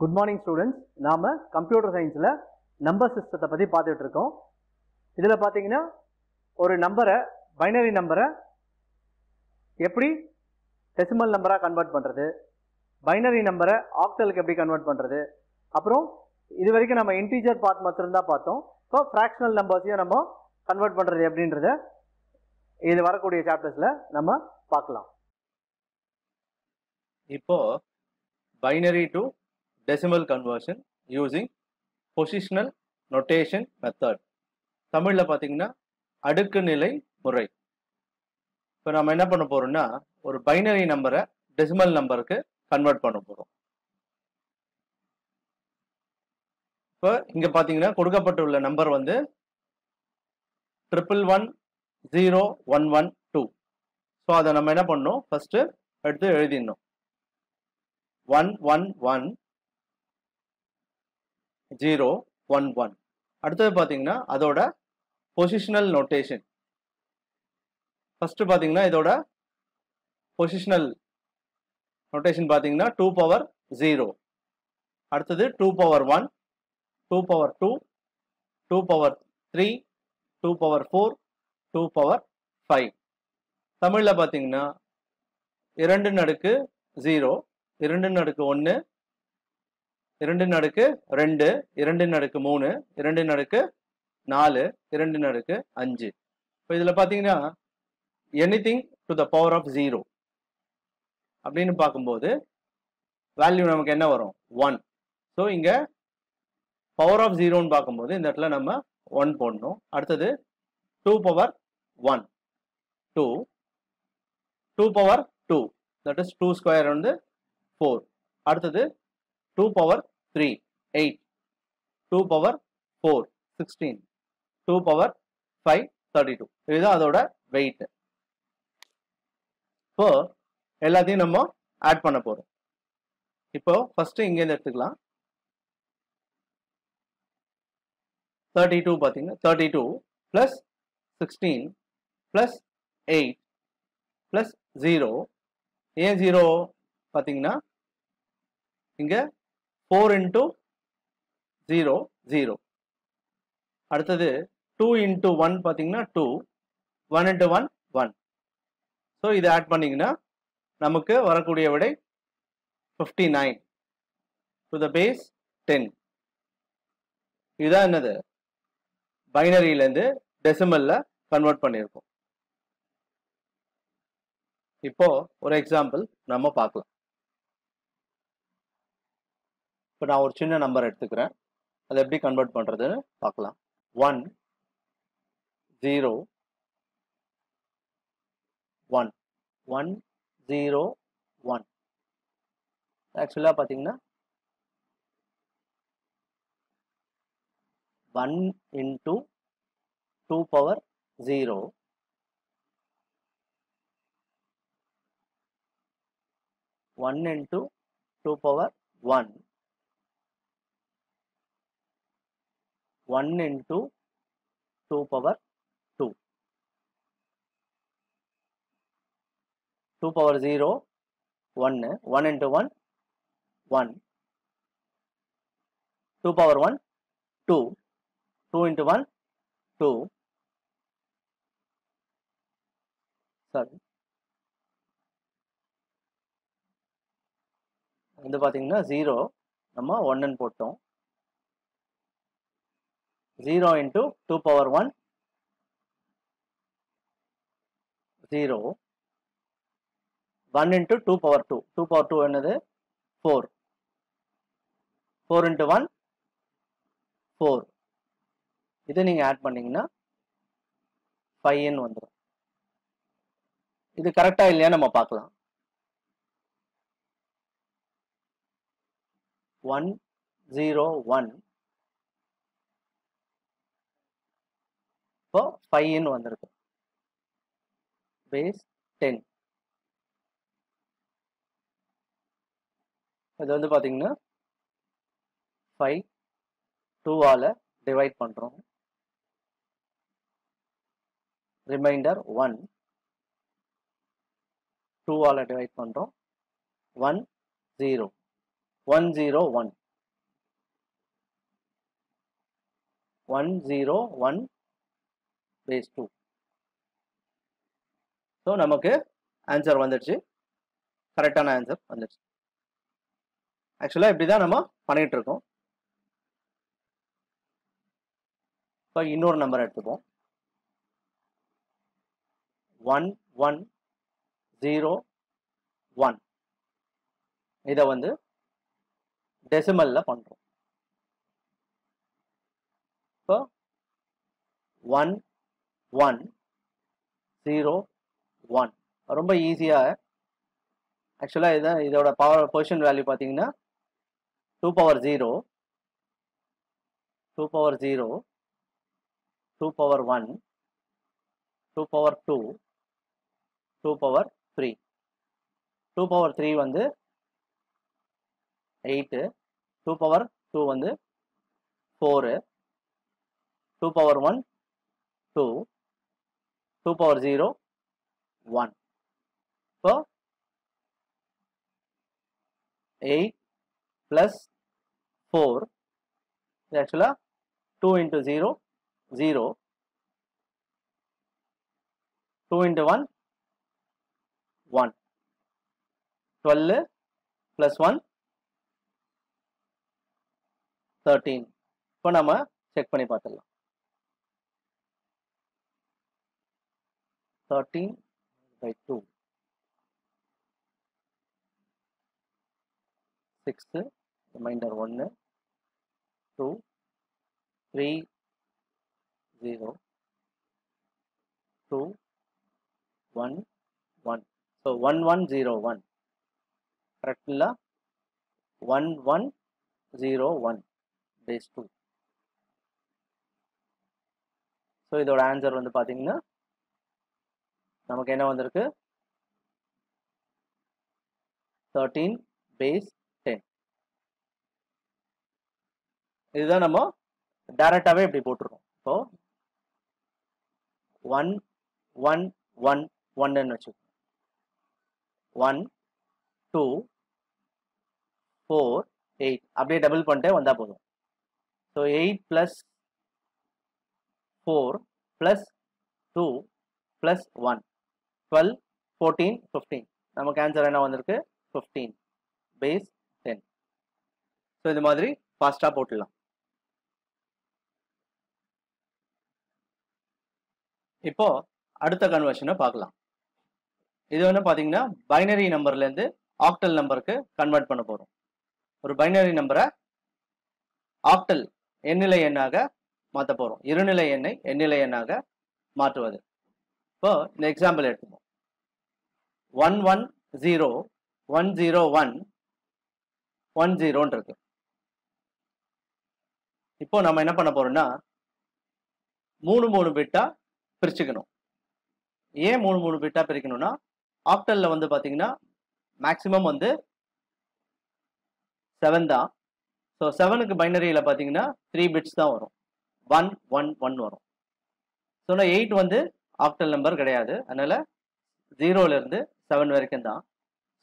Good morning students நாம் computer சயின்ஸில் number சிஸ்டத்தை பற்றி பார்த்துட்டு இருக்கோம். இதில் பார்த்தீங்கன்னா ஒரு நம்பரை பைனரி நம்பரை எப்படி டெசிமல் நம்பராக கன்வெர்ட் பண்ணுறது பைனரி நம்பரை ஆக்டலுக்கு எப்படி கன்வெர்ட் பண்ணுறது அப்புறம் இது வரைக்கும் நம்ம இன்டீஜர் பார்ட் மட்டும்தான் பார்த்தோம். இப்போ ஃப்ராக்ஷனல் நம்பர்ஸையும் நம்ம கன்வெர்ட் பண்ணுறது எப்படின்றத இது வரக்கூடிய சாப்டர்ஸில் நம்ம பார்க்கலாம். இப்போ binary to decimal conversion using positional notation method தமிழில் பார்த்தீங்கன்னா அடுக்கு நிலை முறை. இப்போ நம்ம என்ன பண்ண போறோம்னா ஒரு பைனரி நம்பரை டெசிமல் நம்பருக்கு கன்வெர்ட் பண்ண போகிறோம் இப்போ இங்கே பார்த்தீங்கன்னா கொடுக்கப்பட்டுள்ள நம்பர் வந்து triple one zero one one two so அதை நம்ம என்ன பண்ணணும்? ஃபஸ்ட்டு எடுத்து எழுதிடணும். One one one zero one one. அடுத்தது பார்த்தீங்கன்னா அதோட பொசிஷனல் நோட்டேஷன் ஃபஸ்ட்டு பார்த்தீங்கன்னா இதோட பொசிஷனல் நோட்டேஷன் பார்த்தீங்கன்னா டூ பவர் ஜீரோ அடுத்தது two power one two power two two power three two power four two power five தமிழில் பார்த்தீங்கன்னா இரண்டு நடுக்கு ஜீரோ இரண்டு நடுக்கு ஒன்று இரண்டு நடுக்கு ரெண்டு இரண்டு நடுக்கு மூணு இரண்டு நடுக்கு நாலு இரண்டு நடுக்கு அஞ்சு. இப்போ இதில் பார்த்தீங்கன்னா any thing to the power of zero அப்படின்னு பார்க்கும்போது வேல்யூ நமக்கு என்ன வரும்? ஒன் ஸோ இங்கே பவர் ஆஃப் ஜீரோன்னு பார்க்கும்போது இந்த இடத்துல நம்ம ஒன் போடணும். அடுத்தது two power one two two power two that is two square வந்து ஃபோர் அடுத்தது two power three eight two power four sixteen two power five thirty two இதுதான் அதோட வெயிட் இப்போ எல்லாத்தையும் நம்ம ஆட் பண்ண போகிறோம் இப்போ ஃபஸ்ட்டு இங்கேருந்து எடுத்துக்கலாம். தேர்ட்டி டூ பார்த்தீங்கன்னா thirty two plus sixteen plus eight plus zero ஏன் ஜீரோ பார்த்தீங்கன்னா இங்கே ஃபோர் இன்ட்டு ஜீரோ ஜீரோ அடுத்தது டூ இன்ட்டு ஒன் பார்த்தீங்கன்னா two one into one one so இதை ஆட் பண்ணிங்கன்னா நமக்கு வரக்கூடிய விடை fifty nine to the base ten இதுதான் என்னது பைனரியிலேருந்து டெசிமலில் கன்வெர்ட் பண்ணியிருக்கோம். இப்போ ஒரு எக்ஸாம்பிள் நம்ம பார்க்கலாம். இப்போ நான் ஒரு சின்ன நம்பர் எடுத்துக்கிறேன். அதை எப்படி கன்வெர்ட் பண்ணுறதுன்னு பார்க்கலாம். One zero one one zero one ஆக்சுவலாக பார்த்தீங்கன்னா one into two power zero one into two power one 1 into 2 power 2. 2 power 0, 1. 1 into 1, 1. 2 power 1, 2. 2 into 1, 2. Sorry. இது பார்த்தீங்கன்னா ஜீரோ நம்ம ஒன்னு போட்டோம் zero into two power one zero one into two power two two power two என்னது? Four four into one four இது நீங்கள் add பண்ணிங்கன்னா ஃபைவ்னு வந்துடும் இது கரெக்டாக இல்லையா நம்ம பார்க்கலாம். ஒன் ஜீரோ ஒன் இப்போ ஃபைவ்னு வந்திருக்கு. பேஸ் டென் இது வந்து பார்த்தீங்கன்னா ஃபைவ் டூவால் டிவைட் பண்ணுறோம் ரிமைண்டர் ஒன் டூவால் டிவைட் பண்ணுறோம் one zero one zero one one zero one base two so நமக்கு ஆன்சர் வந்துடுச்சு. கரெக்டான ஆன்சர் வந்துடுச்சு. ஆக்சுவலாக இப்படி தான் நம்ம பண்ணிட்டு இருக்கோம். இப்போ இன்னொரு நம்பர் எடுத்துப்போம். ஒன் ஒன் ஜீரோ ஒன் இதை வந்து டெசிமலில் பண்ணுறோம் இப்போ ஒன் ஒன் ஜீரோ ஒன் ரொம்ப ஈஸியாக ஆக்சுவலாக இதான் இதோட பவர் பொசிஷன் வேல்யூ பார்த்தீங்கன்னா two power zero two power zero two power one two power two two power three two power three வந்து எயிட்டு டூ பவர் டூ வந்து four two power one two two power zero one இப்போ eight plus four இது ஆக்சுவலாக two into zero zero two into one one twelve plus one thirteen இப்போ நம்ம check பண்ணி பார்த்துடலாம். Thirteen by two remainder remainder ஒன்று two three zero two one one so one one zero one கரெக்டில் one one zero one base two so இதோட answer வந்து பாத்தீங்கன்னா நமக்கு என்ன வந்திருக்கு? தேர்ட்டீன் பேஸ் டென் இதுதான் நம்ம டைரக்டாகவே இப்படி போட்டுருக்கோம். ஸோ ஒன் ஒன் ஒன் ஒன்னு வச்சுக்கோங்க. ஒன் டூ ஃபோர் எயிட் அப்படியே டபுள் பண்ணிட்டே வந்தால் போதும். So eight plus four plus two plus one twelve fourteen fifteen நமக்கு ஆன்சர் என்ன வந்திருக்கு? ஃபிஃப்டீன் பேஸ் டென் ஸோ இது மாதிரி ஃபாஸ்ட்டாக போட்டுடலாம். இப்போ அடுத்த கன்வர்ஷனை பார்க்கலாம். இது வந்து பார்த்தீங்கன்னா பைனரி நம்பர்லேருந்து ஆக்டல் நம்பருக்கு கன்வெர்ட் பண்ண போகிறோம் ஒரு பைனரி நம்பரை ஆக்டல் எண்ணிலை எண்ணாக மாற்ற போகிறோம் இருநிலை எண்ணை எண்ணிலை எண்ணாக மாற்றுவது. இப்போ இந்த எக்ஸாம்பிள் எடுத்துப்போம். One one zero one zero one one ஜீரோன்னு இருக்கு இப்போ நம்ம என்ன பண்ண போறோம்னா மூணு மூணு பிட்டா பிரிச்சுக்கணும். ஏன் மூணு மூணு பிட்டா பிரிக்கணும்னா ஆக்டல்ல வந்து பாத்தீங்கன்னா மேக்சிமம் வந்து செவன் தான். ஸோ செவனுக்கு பைனரியில் பார்த்தீங்கன்னா த்ரீ பிட்ஸ் தான் வரும். ஒன் ஒன் ஒன் வரும். ஸோ எயிட் வந்து ஆக்டல் நம்பர் கிடையாது. அதனால ஜீரோலேருந்து செவன் வரைக்கும் தான்.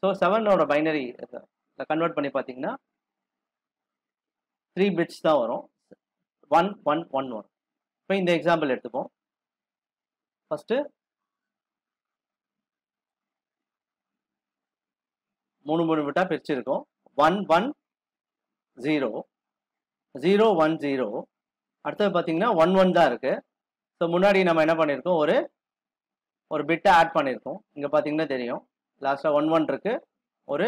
ஸோ செவனோட பைனரி கன்வெர்ட் பண்ணி பார்த்தீங்கன்னா த்ரீ பிட்ஸ் தான் வரும். ஒன் ஒன் ஒன் ஒன் இப்போ இந்த எக்ஸாம்பிள் எடுத்துப்போம். ஃபஸ்ட்டு மூணு மூணு பிட்டா பிரிச்சிருக்கோம். One one zero zero one zero அடுத்தது பார்த்தீங்கன்னா ஒன் ஒன் தான் இருக்குது ஸோ முன்னாடி நம்ம என்ன பண்ணியிருக்கோம் ஒரு ஒரு பிட்டை ஆட் பண்ணியிருக்கோம் இங்கே பார்த்தீங்கன்னா தெரியும். லாஸ்ட்டாக ஒன் ஒன் இருக்கு. ஒரு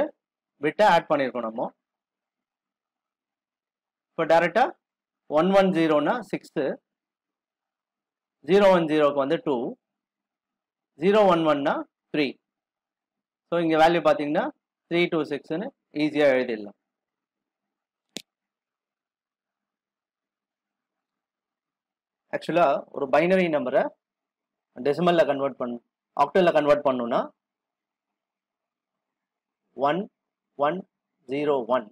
பிட்டை ஆட் பண்ணியிருக்கோம் நம்ம. இப்போ டேரெக்டாக ஒன் ஒன் ஜீரோனா சிக்ஸ்த்து ஜீரோ ஒன் ஜீரோக்கு வந்து டூ ஜீரோ ஒன் ஒன்னா த்ரீ ஸோ இங்கே வேல்யூ பார்த்தீங்கன்னா த்ரீ டூ சிக்ஸ்னு ஈஸியாக எழுதிடலாம். ஆக்சுவலாக ஒரு பைனரி நம்பரை டெசிமலில் கன்வெர்ட் பண்ண ஆக்டலில் கன்வெர்ட் பண்ணணும்னா one one zero one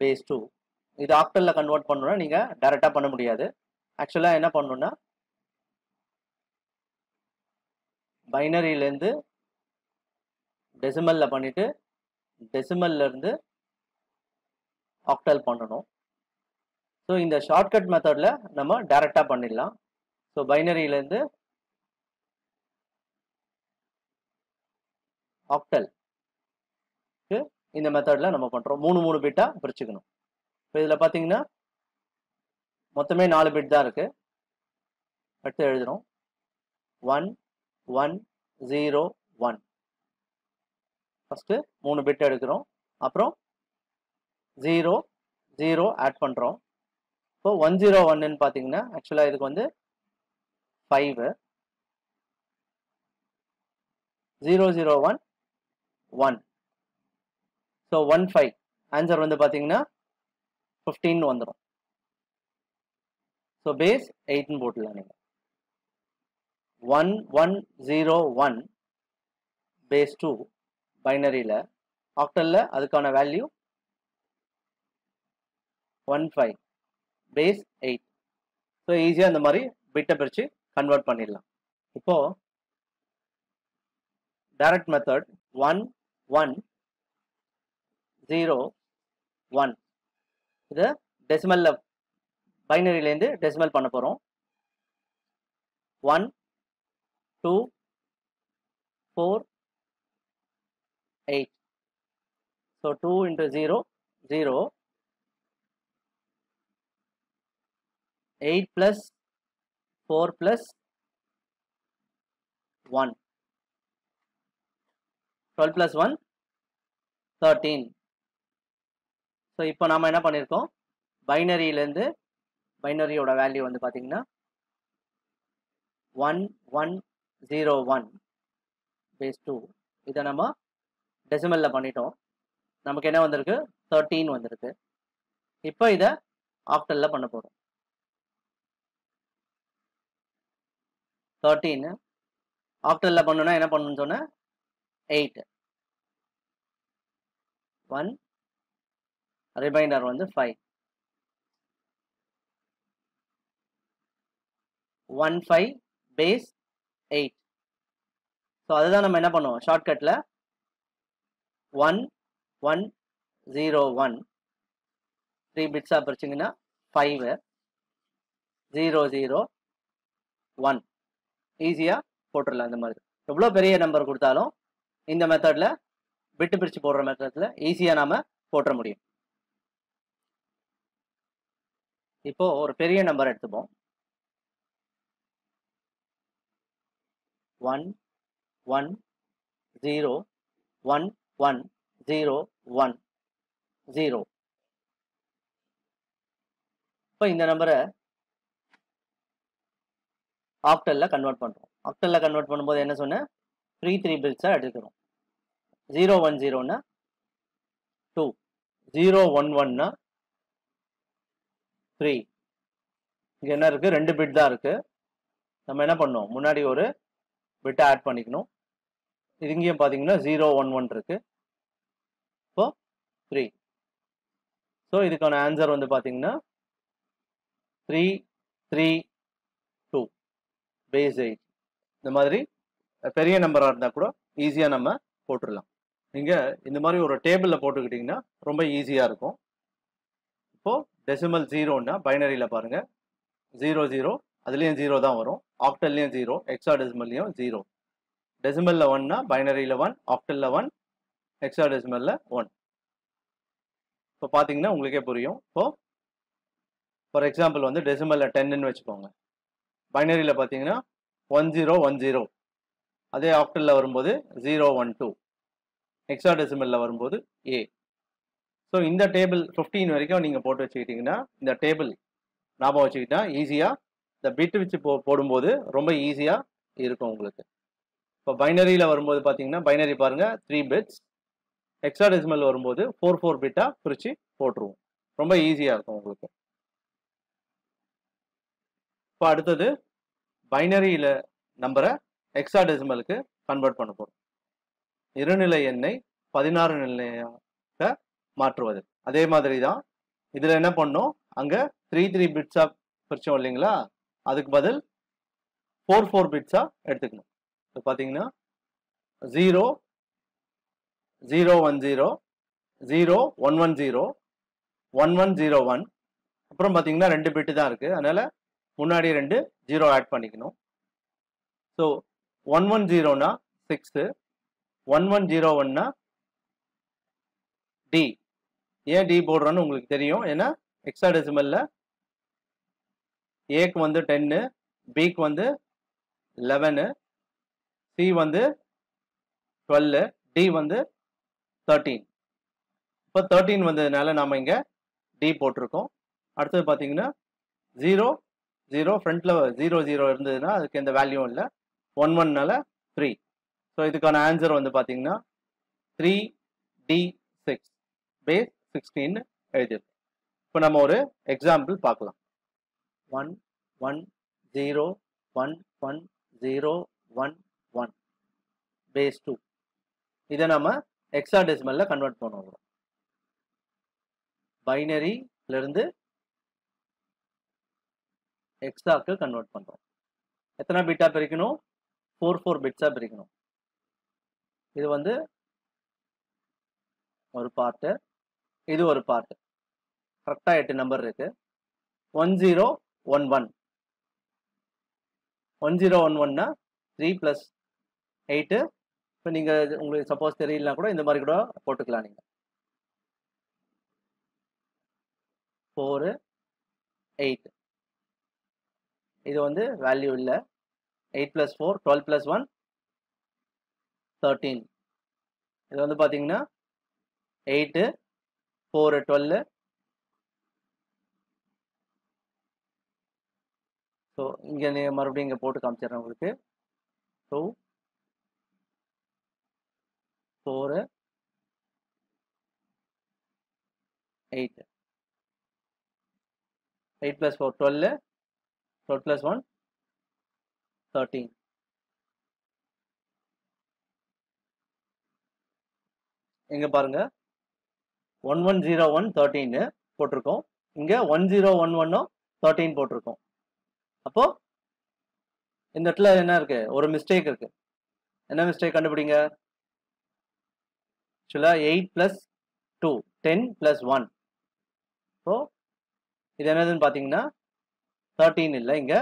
base two இது ஆக்டலில் கன்வெர்ட் பண்ணணும்னா நீங்கள் டைரெக்டாக பண்ண முடியாது. ஆக்சுவலாக என்ன பண்ணணும்னா பைனரியிலேருந்து டெசிமலில் பண்ணிவிட்டு டெசிமல்லேருந்து ஆக்டல் பண்ணணும். ஸோ இந்த ஷார்ட்கட் மெத்தடில் நம்ம டேரெக்டாக பண்ணிடலாம். ஸோ பைனரியிலேருந்து ஆக்டல் இந்த மெத்தடில் நம்ம பண்ணுறோம் மூணு மூணு பிட்டாக பிரிச்சுக்கணும். இப்போ இதில் பார்த்தீங்கன்னா மொத்தமே நாலு பிட் தான் இருக்குது அடுத்து எழுதுகிறோம் one one zero one first மூணு பிட் எடுக்கிறோம். அப்புறம் ஜீரோ ஜீரோ ஆட் பண்ணுறோம் இப்போ ஒன் ஜீரோ ஒன்னு பார்த்தீங்கன்னா ஆக்சுவலாக இதுக்கு வந்து five zero zero one one so one five answer வந்து பார்த்தீங்கன்னா ஃபிஃப்டீன் வந்துடும் ஸோ பேஸ் எயிட்னு போட்டுடலாம் நீங்கள் one one zero one base two பைனரியில் ஆக்டலில் அதுக்கான value one five base eight so ஈஸியாக இந்த மாதிரி பிட்டை பிரித்து கன்வெர்ட் பண்ணிடலாம். இப்போது direct method one one zero one இதை டெசிமலில் பைனரியிலேருந்து டெசிமல் பண்ண போகிறோம் one two four eight so two into zero zero eight plus four plus one twelve plus one thirteen so இப்போ நாம் என்ன பண்ணியிருக்கோம் பைனரியிலேருந்து பைனரியோட வேல்யூ வந்து பார்த்தீங்கன்னா one one zero one base two இதை நம்ம டெசிமலில் பண்ணிட்டோம். நமக்கு என்ன வந்திருக்கு? தேர்ட்டீன் வந்திருக்கு. இப்போ இதை ஆக்டலில் பண்ண போகிறோம் தேர்ட்டீன் ஆக்டலில் பண்ணணும்னா என்ன பண்ணணும்னு சொன்னேன் எயிட் ஒன் ரிமைண்டர் வந்து five one five base eight so அதுதான் நம்ம என்ன பண்ணுவோம்? ஷார்ட்கட்டில் one one zero one three பிட்ஸாக பிரிச்சிங்கன்னா ஃபைவ் ஜீரோ ஜீரோ ஒன் ஈஸியாக போட்டுடலாம் இந்த மாதிரி. எவ்வளோ பெரிய நம்பர் கொடுத்தாலும் இந்த மெத்தடில் விட்டு பிரித்து போடுற மெத்தடில் ஈஸியாக நாம் போட்டுற முடியும். இப்போ ஒரு பெரிய நம்பர் எடுத்துப்போம். One one zero one one zero one zero இப்போ இந்த நம்பரை ஆக்டலில் கன்வெர்ட் பண்ணுறோம் ஆக்டலில் கன்வெர்ட் பண்ணும்போது என்ன சொன்னேன்? த்ரீ த்ரீ பில்ஸாக எடுக்கிறோம் ஜீரோ ஒன் ஜீரோன்னா டூ ஜீரோ ஒன் ஒன்னா த்ரீ இங்கே என்ன இருக்குது ரெண்டு பிட் தான் இருக்குது நம்ம என்ன பண்ணோம்? முன்னாடி ஒரு பிட்டை ஆட் பண்ணிக்கணும். இது இங்கேயும் பார்த்தீங்கன்னா ஜீரோ ஒன் ஒன் இருக்குது இப்போ த்ரீ ஸோ இதுக்கான ஆன்சர் வந்து பார்த்தீங்கன்னா த்ரீ த்ரீ பேஸ் எயிட் இந்த மாதிரி பெரிய நம்பராக இருந்தால் கூட ஈஸியாக நம்ம போட்டுடலாம். நீங்கள் இந்த மாதிரி ஒரு டேபிளில் போட்டுக்கிட்டிங்கன்னா ரொம்ப ஈஸியாக இருக்கும். இப்போது டெசிமல் ஜீரோன்னா பைனரியில் பாருங்கள் ஜீரோ ஜீரோ அதுலேயும் ஜீரோ தான் வரும். ஆக்டல்லையும் ஜீரோ எக்ஸா டெசிமல்லையும் ஜீரோ டெசிமலில் ஒன்னா பைனரியில் ஒன் ஆக்டலில் ஒன் எக்ஸா டெசிமலில் ஒன் இப்போ பார்த்தீங்கன்னா உங்களுக்கே புரியும். இப்போது ஃபார் எக்ஸாம்பிள் வந்து டெசிமலில் டென்னு வச்சுக்கோங்க. பைனரியில் பார்த்தீங்கன்னா ஒன் ஜீரோ ஒன் ஜீரோ அதே ஆக்டலில் வரும்போது ஜீரோ ஒன் டூ எக்ஸ்ட்ரா டெசிமலில் வரும்போது ஏ ஸோ இந்த டேபிள் ஃபிஃப்டீன் வரைக்கும் நீங்கள் போட்டு வச்சுக்கிட்டிங்கன்னா இந்த டேபிள் ஞாபகம் வச்சுக்கிட்டா ஈஸியாக இந்த பிட் வச்சு போ போடும்போது ரொம்ப ஈஸியாக இருக்கும் உங்களுக்கு. இப்போ பைனரியில் வரும்போது பார்த்தீங்கன்னா பைனரி பாருங்கள் த்ரீ பிட்ஸ் எக்ஸ்ட்ரா டெசிமல் வரும்போது ஃபோர் ஃபோர் பிட்டாக பிரித்து போட்டுருவோம். ரொம்ப ஈஸியாக இருக்கும் உங்களுக்கு. இப்போ அடுத்தது பைனரியில் நம்பரை எக்ஸா டெசிமலுக்கு கன்வெர்ட் பண்ண போகிறோம் இருநிலை எண்ணை பதினாறு நிலையாக மாற்றுவது. அதே மாதிரி தான் இதில் என்ன பண்ணோம்? அங்கே த்ரீ த்ரீ பிட்ஸாக பிரித்தோம் இல்லைங்களா? அதுக்கு பதில் ஃபோர் ஃபோர் பிட்ஸாக எடுத்துக்கணும். இப்போ பார்த்தீங்கன்னா zero zero one zero zero one one zero one one zero one அப்புறம் பார்த்தீங்கன்னா ரெண்டு பிட்டு தான் இருக்குது அதனால் முன்னாடி ரெண்டு ஜீரோ ஆட் பண்ணிக்கணும். ஸோ ஒன் ஒன் ஜீரோனா சிக்ஸு ஒன் ஒன் ஜீரோ ஒன்னா டி ஏன் டி போடுறோன்னு உங்களுக்கு தெரியும். ஏன்னா எக்ஸா டெசிமலில் ஏக்கு வந்து டென்னு பிக்கு வந்து லெவனு சி வந்து டுவெல்லு டி வந்து தேர்ட்டீன் இப்போ தேர்ட்டீன் வந்ததுனால நாம் இங்கே டி போட்டிருக்கோம். அடுத்தது பார்த்தீங்கன்னா ஜீரோ ஜீரோ ஃப்ரண்ட்டில் ஜீரோ ஜீரோ இருந்ததுன்னா அதுக்கு எந்த வேல்யூவும் இல்லை. ஒன் ஒன்னால த்ரீ ஸோ இதுக்கான ஆன்சர் வந்து பார்த்தீங்கன்னா three D six base sixteen எழுதியிருக்கோம். இப்போ நம்ம ஒரு எக்ஸாம்பிள் பார்க்கலாம். One one zero one one zero one one base two இதை நம்ம எக்ஸா டெசிமலில் கன்வெர்ட் பண்ணுவோம். பைனரியிலிருந்து எக்ஸாக்கு கன்வெர்ட் பண்ணுறோம் எத்தனை பிட்டாக பிரிக்கணும்? ஃபோர் ஃபோர் பிட்ஸாக பிரிக்கணும். இது வந்து ஒரு பார்ட்டு இது ஒரு பார்ட்டு கரெக்டாக எட்டு நம்பர் இருக்குது one zero one one one zero one ஒன்னா த்ரீ ப்ளஸ் எயிட்டு இப்போ நீங்கள் உங்களுக்கு சப்போஸ் தெரியலனா கூட இந்த மாதிரி கூட போட்டுக்கலாம் நீங்கள் ஃபோரு எயிட் இது வந்து வேல்யூ இல்லை. Eight plus four twelve plus one thirteen இது வந்து பார்த்தீங்கன்னா எயிட்டு ஃபோரு டுவெல்லு ஸோ இங்கே நீங்கள் மறுபடியும் இங்கே போட்டு காமிச்சிடுறேன் உங்களுக்கு. Two four eight eight plus four twelve twelve plus one thirteen இங்க பாருங்க. ஒன் ஒன் ஜீரோ ஒன் தேர்ட்டீன்னு போட்டிருக்கோம். இங்கே ஒன் ஜீரோ ஒன் ஒன்னும் தேர்ட்டின் போட்டிருக்கோம். அப்போ இந்த இடத்துல என்ன இருக்கு? ஒரு மிஸ்டேக் இருக்கு. என்ன மிஸ்டேக் கண்டுபிடிங்க? ஆக்சுவலாக eight plus two ten plus one so இது என்னதுன்னு பார்த்தீங்கன்னா தேர்ட்டீன் இல்லை இங்கே.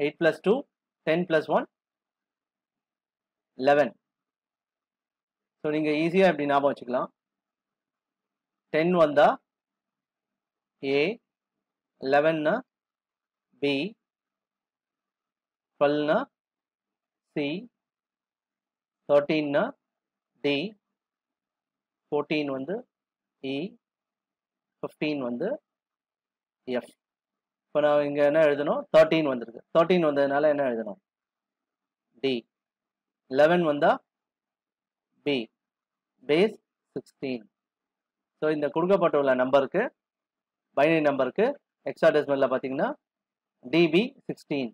Eight plus two ten plus one eleven so நீங்கள் ஈஸியாக எப்படி ஞாபகம் வச்சுக்கலாம். டென் வந்தால் ஏ லெவன்னா பி டுவெல்னா சி தேர்ட்டீன்னா டி ஃபோர்டீன் வந்து e, இ ஃபிஃப்டீன் வந்து எஃப் இப்போ நான் இங்கே என்ன எழுதணும்? தேர்ட்டீன் வந்திருக்கு. தேர்ட்டீன் வந்ததுனால என்ன எழுதணும்? டி லெவன் வந்தா பி பேஸ் சிக்ஸ்டீன் ஸோ இந்த கொடுக்கப்பட்டுள்ள நம்பருக்கு பைனரி நம்பருக்கு எக்ஸ்ட்ரா டெசிமலில் பார்த்தீங்கன்னா D B sixteen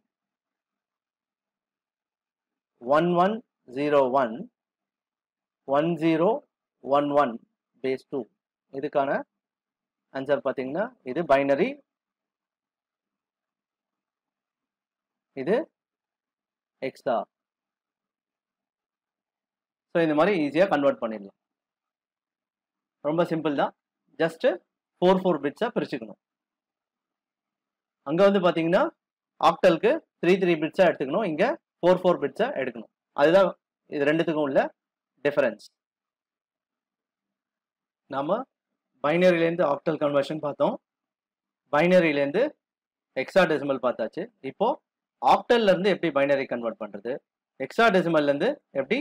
one one zero one one zero one one base two இதுக்கான ஆன்சர் பார்த்தீங்கன்னா இது பைனரி இது எக்ஸ்ட்ரா ஸோ இந்த மாதிரி ஈஸியாக கன்வெர்ட் பண்ணிடலாம். ரொம்ப சிம்பிள் தான். ஜஸ்ட்டு ஃபோர் ஃபோர் பிட்ஸாக பிரிச்சுக்கணும். அங்கே வந்து பார்த்தீங்கன்னா ஆக்டலுக்கு த்ரீ த்ரீ பிட்ஸாக எடுத்துக்கணும். இங்கே ஃபோர் ஃபோர் பிட்ஸாக எடுக்கணும். அதுதான் இது ரெண்டுத்துக்கும் உள்ள டிஃபரன்ஸ் நாம் பைனரிலேருந்து ஆக்டல் கன்வர்ஷன் பார்த்தோம். பைனரிலேருந்து எக்ஸா டெசிமல் பார்த்தாச்சு. இப்போது ஆக்டல்ல இருந்து எப்படி பைனரி கன்வெர்ட் பண்ணுறது எக்ஸா டெசிமல்லேருந்து எப்படி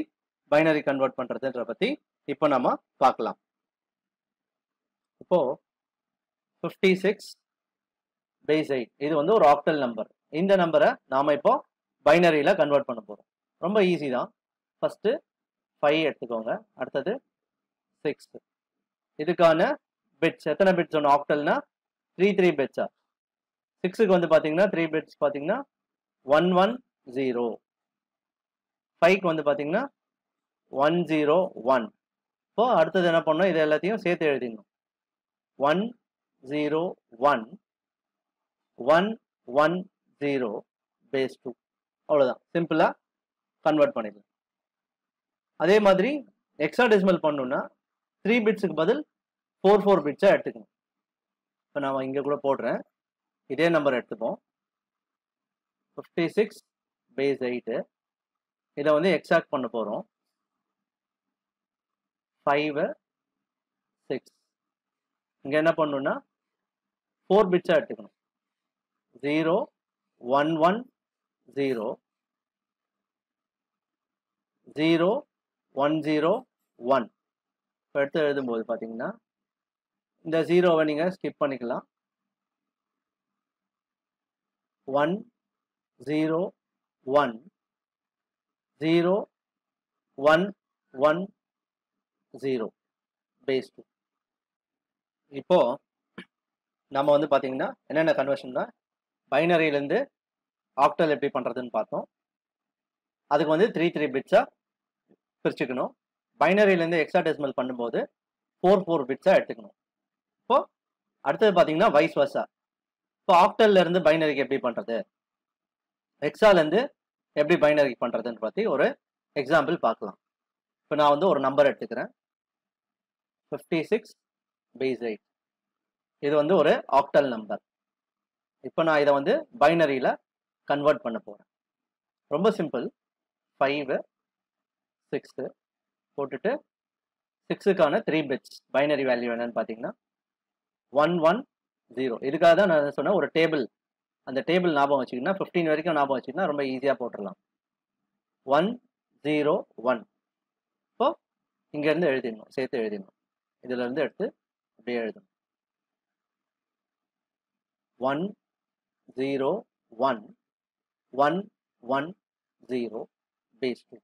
பைனரி கன்வெர்ட் பண்றதுன்ற பற்றி இப்போ நம்ம பார்க்கலாம். இப்போ ஃபிஃப்டி சிக்ஸ் பேஸ் எயிட் இது வந்து ஒரு ஆக்டல் நம்பர் இந்த நம்பரை நாம் இப்போ பைனரியில் கன்வெர்ட் பண்ண போகிறோம் ரொம்ப ஈஸி தான். ஃபஸ்ட்டு ஃபைவ் எடுத்துக்கோங்க. அடுத்தது சிக்ஸ் இதுக்கான பிட்ஸ் எத்தனை பிட்ஸ் ஒன்று ஆக்டல்னா த்ரீ த்ரீ பிட்ஸா சிக்ஸுக்கு வந்து பார்த்தீங்கன்னா த்ரீ பிட்ஸ் பார்த்தீங்கன்னா ஒன் ஒன் ஜீரோ ஃபைவ்க்கு வந்து பார்த்தீங்கன்னா ஒன் ஜீரோ ஒன் இப்போ அடுத்தது என்ன பண்ணோம் இது எல்லாத்தையும் சேர்த்து எழுதிடணும். One zero one one one zero base two அவ்வளோதான் சிம்பிளாக கன்வெர்ட் பண்ணிடலாம். அதே மாதிரி எக்ஸ்ட்ரா டெசிமல் பண்ணணும்னா த்ரீ பிட்ஸுக்கு பதில் ஃபோர் ஃபோர் பிட்ஸாக எடுத்துக்கணும். இப்போ நான் இங்கே கூட போடுறேன். இதே நம்பர் எடுத்துப்போம். ஃபிஃப்டி சிக்ஸ் பேஸ் எயிட்டு இதை வந்து எக்ஸாக்ட் பண்ண போகிறோம் ஃபைவ் சிக்ஸ் இங்கே என்ன பண்ணணும்னா ஃபோர் பிட்ஸாக எடுத்துக்கணும். Zero one one zero zero one zero one இப்போ எடுத்து எழுதும்போது பார்த்தீங்கன்னா இந்த ஜீரோவை நீங்கள் ஸ்கிப் பண்ணிக்கலாம். One zero one zero one one zero base two இப்போ நம்ம வந்து பார்த்தீங்கன்னா என்னென்ன கன்வர்ஷன்னா பைனரியிலேருந்து ஆக்டல் எப்படி பண்ணுறதுன்னு பார்த்தோம். அதுக்கு வந்து த்ரீ த்ரீ பிட்ஸாக பிரிச்சுக்கணும். பைனரியிலேருந்து எக்ஸ்ட்ரா டெசிமல் பண்ணும்போது ஃபோர் ஃபோர் பிட்ஸாக எடுத்துக்கணும். இப்போது அடுத்தது பார்த்தீங்கன்னா வைஸ் வர்ஸா இப்போ ஆக்டல்லேருந்து பைனரிக்கு எப்படி பண்ணுறது எக்ஸாலேருந்து எப்படி பைனரி பண்ணுறதுன்னு பற்றி ஒரு எக்ஸாம்பிள் பார்க்கலாம். இப்போ நான் வந்து ஒரு நம்பர் எடுத்துக்கிறேன். ஃபிஃப்டி சிக்ஸ் பேஸ் எயிட் இது வந்து ஒரு ஆக்டல் நம்பர் இப்போ நான் இதை வந்து பைனரியில் கன்வெர்ட் பண்ண போகிறேன் ரொம்ப சிம்பிள் ஃபைவு சிக்ஸு போட்டுட்டு சிக்ஸுக்கான த்ரீ பிட்ஸ் பைனரி வேல்யூ என்னன்னு பார்த்தீங்கன்னா ஒன் ஒன் ஜீரோ இதுக்காக தான் நான் சொன்னேன் ஒரு டேபிள் அந்த டேபிள் ஞாபகம் வச்சுக்கிங்கன்னா ஃபிஃப்டீன் வரைக்கும் ஞாபகம் வச்சுக்கிங்கன்னா ரொம்ப ஈஸியாக போட்டுடலாம். ஒன் ஜீரோ ஒன் இப்போ இங்கேருந்து எழுதிடணும் சேர்த்து எழுதிடணும். இதுலேருந்து எடுத்து அப்படியே எழுதணும். One zero one one one zero base two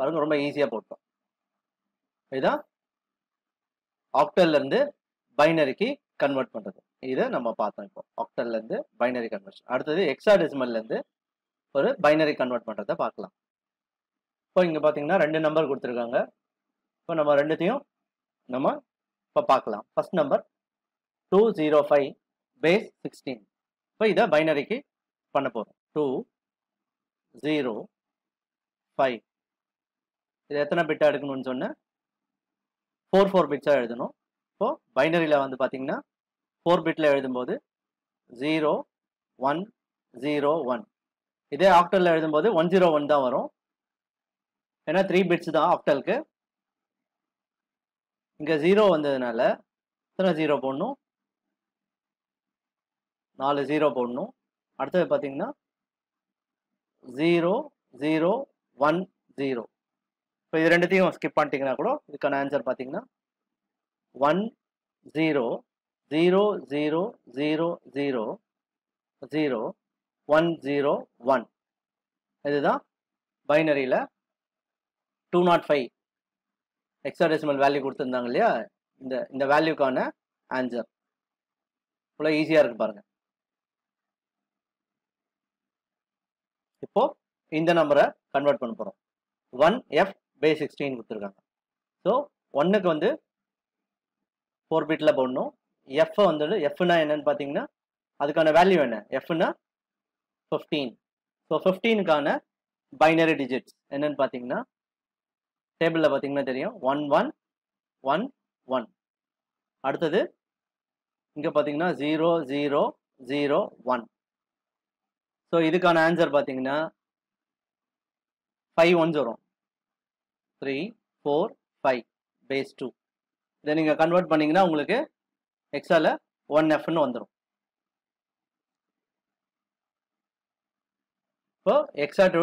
பாருங்க ரொம்ப ஈஸியாக போட்டோம். இதுதான் ஆக்டல்லேருந்து பைனரிக்கு கன்வெர்ட் பண்ணுறது இதை நம்ம பார்த்தோம் இப்போ. ஆக்டல்லேருந்து பைனரி கன்வர்ஷன் அடுத்தது எக்ஸாடெசிமல்ல ஒரு பைனரி கன்வெர்ட் பண்ணுறதை பார்க்கலாம். இப்போ இங்கே பார்த்தீங்கன்னா ரெண்டு நம்பர் கொடுத்துருக்காங்க. இப்போ நம்ம ரெண்டுத்தையும் நம்ம இப்போ பார்க்கலாம். First number two zero five base sixteen இப்போ இதை பைனரிக்கு பண்ண போகிறோம் டூ ஜீரோ ஃபைவ் இது எத்தனை பிட்டாக எடுக்கணும்னு சொன்னேன்? ஃபோர் ஃபோர் பிட்ஸாக எழுதணும். இப்போது பைனரியில் வந்து பார்த்தீங்கன்னா ஃபோர் பிட்டில் எழுதும்போது ஜீரோ ஒன் ஜீரோ ஒன் இதே ஆக்டலில் எழுதும்போது ஒன் ஜீரோ ஒன் தான் வரும். ஏன்னா த்ரீ பிட்ஸ் தான் ஆக்டலுக்கு இங்கே ஜீரோ வந்ததுனால எத்தனை ஜீரோ போடணும்? நாலு ஜீரோ போடணும். அடுத்தது பார்த்தீங்கன்னா ஜீரோ ஜீரோ ஒன் ஜீரோ இப்போ இது ரெண்டுத்தையும் ஸ்கிப் பண்ணிட்டீங்கன்னா கூட இதுக்கான ஆன்சர் பார்த்தீங்கன்னா one zero zero zero zero zero zero one zero one இதுதான் பைனரியில் two naught five hexadecimal value கொடுத்துருந்தாங்க இல்லையா? இந்த இந்த வேல்யூக்கான ஆன்சர் இவ்வளோ ஈஸியாக இருக்கு பாருங்கள் இப்போ இந்த நம்பரை கன்வெர்ட் பண்ண போகிறோம் ஒன் எஃப் பே சிக்ஸ்டீன் கொடுத்துருக்காங்க. ஸோ ஒன்றுக்கு வந்து ஃபோர் பிட்டில் போடணும். எஃப் வந்துட்டு எஃப்னா என்னன்னு பார்த்தீங்கன்னா அதுக்கான வேல்யூ என்ன? எஃப்னா ஃபிஃப்டீன் ஸோ ஃபிஃப்டீனுக்கான பைனரி டிஜிட்ஸ் என்னன்னு பார்த்தீங்கன்னா டேபிளில் பார்த்தீங்கன்னா தெரியும். ஒன் ஒன் ஒன் ஒன் அடுத்தது இங்கே பார்த்தீங்கன்னா zero zero zero one so இதுக்கான ஆன்சர் பார்த்தீங்கன்னா ஃபைவ் ஒன்ஸ் வரும். Three four five base two இதை நீங்கள் கன்வெர்ட் பண்ணிங்கன்னா உங்களுக்கு எக்ஸால ஒன் எஃப்னு வந்துடும் இப்போ எக்ஸா டு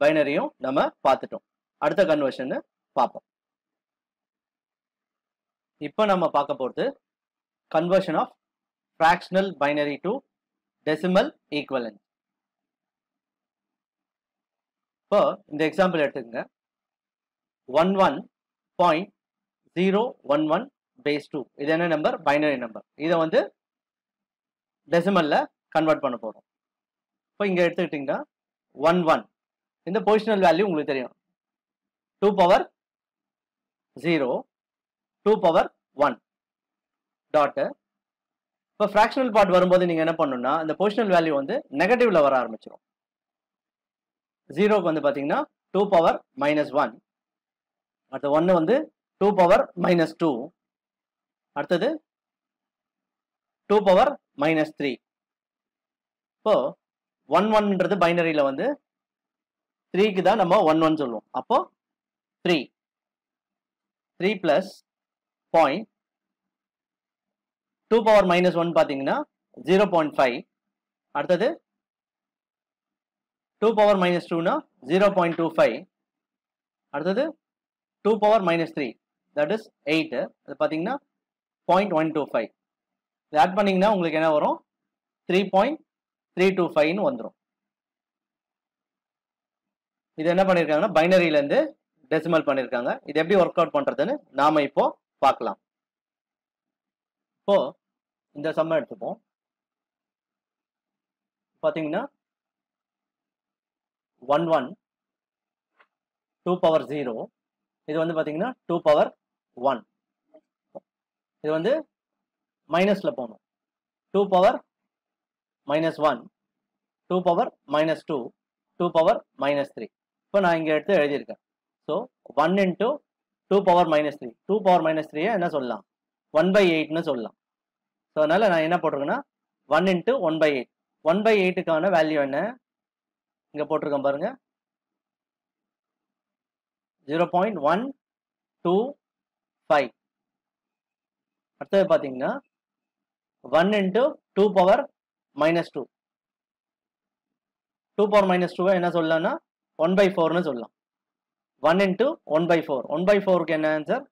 பைனரியும் நம்ம பார்த்துட்டோம். அடுத்த கன்வர்ஷன் பார்ப்போம். இப்போ நம்ம பார்க்க போகிறது conversion of fractional binary to decimal equivalent இப்போ இந்த எக்ஸாம்பிள் எடுத்துக்கங்க. One one point zero one one base two இது என்ன நம்பர் பைனரி நம்பர் இதை வந்து டெசிமலில் கன்வெர்ட் பண்ண போகிறோம் இப்போ இங்கே எடுத்துக்கிட்டிங்கன்னா ஒன் ஒன் இந்த பொசிஷனல் வேல்யூ உங்களுக்கு தெரியும். Two power zero two power one dot இப்போ ஃப்ராக்ஷனல் பார்ட் வரும்போது நீங்கள் என்ன பண்ணணும்னா இந்த பொசிஷனல் வேல்யூ வந்து நெகட்டிவில் வர ஆரம்பிச்சிடும் ஜீரோக்கு வந்து பார்த்தீங்கன்னா டூ பவர் மைனஸ் ஒன் அடுத்த ஒன்று வந்து டூ பவர் மைனஸ் டூ அடுத்தது டூ பவர் மைனஸ் த்ரீ இப்போ ஒன் ஒன்ன்றது பைனரியில் வந்து த்ரீக்கு தான் நம்ம ஒன் ஒன் சொல்லுவோம். அப்போ three three plus point two power minus one பார்த்தீங்கன்னா ஜீரோ பாயிண்ட் ஃபைவ் அடுத்தது டூ பவர் மைனஸ் டூனா ஜீரோ பாயிண்ட் டூ ஃபைவ் அடுத்தது two power minus three that is eight அது பார்த்தீங்கன்னா பாயிண்ட் ஒன் டூ ஃபைவ் இது add பண்ணிங்கன்னா உங்களுக்கு என்ன வரும்? த்ரீ பாயிண்ட் த்ரீ டூ ஃபைவ்னு வந்துடும் இது என்ன பண்ணியிருக்காங்கன்னா பைனரியிலேருந்து டெசிமல் பண்ணியிருக்காங்க இது எப்படி ஒர்க் அவுட் பண்ணுறதுன்னு நாம் இப்போ பார்க்கலாம். இப்போ இந்த சம்ம எடுத்துப்போம். பார்த்தீங்கன்னா one one two power zero இது வந்து பார்த்தீங்கன்னா டூ பவர் ஒன் இது வந்து மைனஸில் போகணும். Two power minus one two power minus two two power minus three இப்போ நான் இங்கே எடுத்து எழுதியிருக்கேன். So one into two power minus three two power minus த்ரீயை என்ன சொல்லலாம்? ஒன் பை எயிட்னு சொல்லலாம். ஸோ அதனால் நான் என்ன போட்டிருக்கேன்னா one into one by eight one by எயிட்டுக்கான value என்ன? இங்கே போட்டிருக்கேன் பாருங்க. Zero point one two five அடுத்தது பார்த்தீங்கன்னா one into two power minus two two power minus டூவை என்ன சொல்லலாம்னா ஒன் பை ஃபோர்னு சொல்லலாம். One into one by four one by ஃபோருக்கு என்ன answer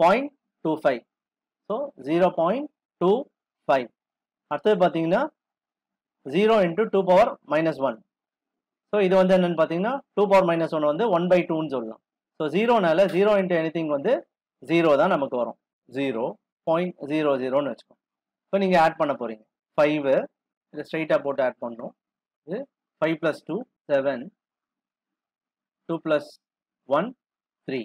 point two five so zero point two five அடுத்தது பார்த்தீங்கன்னா zero into two power minus one so இது வந்து என்னென்னு பார்த்தீங்கன்னா டூ பவர் மைனஸ் ஒன் வந்து ஒன் பை டூன்னு சொல்லலாம். ஸோ ஜீரோனால ஜீரோ இன்ட்டு எனிதிங் வந்து ஜீரோ தான் நமக்கு வரும். ஜீரோ பாயிண்ட் ஜீரோ ஜீரோன்னு வச்சுக்கோங்க இப்போ நீங்கள் ஆட் பண்ண போகிறீங்க ஃபைவு இதை ஸ்ட்ரைட்டாக போட்டு ஆட் பண்ணணும். இது five plus two seven two plus one three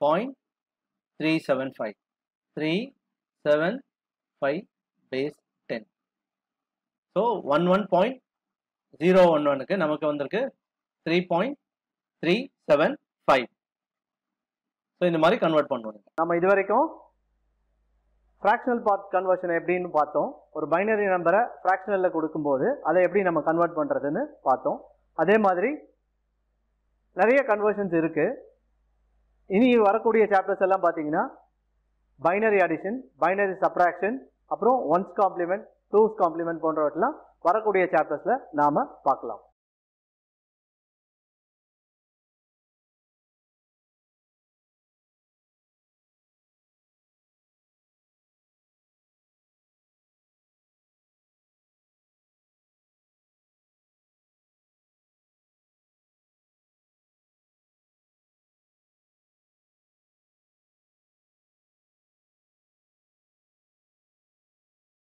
point three seven five three seven five base ten so one one point zero one ஒனுக்கு நமக்கு வந்திருக்கு three point three seven five so இந்த மாதிரி கன்வெர்ட் பண்ணுவோம். நம்ம இது வரைக்கும் ஃப்ராக்ஷனல் பார்ட் கன்வர்ஷன் எப்படின்னு பார்த்தோம். ஒரு பைனரி நம்பரை ஃப்ராக்ஷனலில் கொடுக்கும்போது அதை எப்படி நம்ம கன்வெர்ட் பண்ணுறதுன்னு பார்த்தோம். அதே மாதிரி நிறைய கன்வர்ஷன்ஸ் இருக்குது இனி வரக்கூடிய சாப்டர்ஸ் எல்லாம் பார்த்தீங்கன்னா பைனரி அடிஷன் பைனரி சப்ராக்ஷன் அப்புறம் ஒன்ஸ் காம்ப்ளிமெண்ட் டூஸ் காம்ப்ளிமெண்ட் போன்றவற்றெல்லாம் வரக்கூடிய சாப்டர்ஸில் நாம் பார்க்கலாம்.